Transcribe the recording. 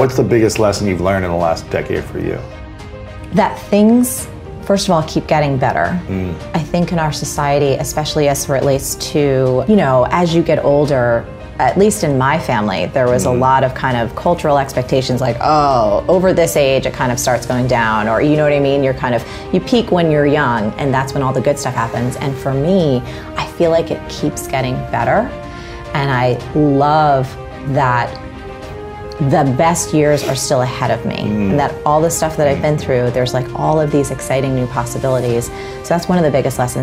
What's the biggest lesson you've learned in the last decade for you? That things, first of all, keep getting better. Mm. I think in our society, especially as it relates to, you know, as you get older, at least in my family, there was a mm. lot of kind of cultural expectations like, oh, over this age, it kind of starts going down, or you know what I mean? You're kind of, you peak when you're young, and that's when all the good stuff happens. And for me, I feel like it keeps getting better. And I love that the best years are still ahead of me and that all the stuff that I've been through, there's like all of these exciting new possibilities. So that's one of the biggest lessons.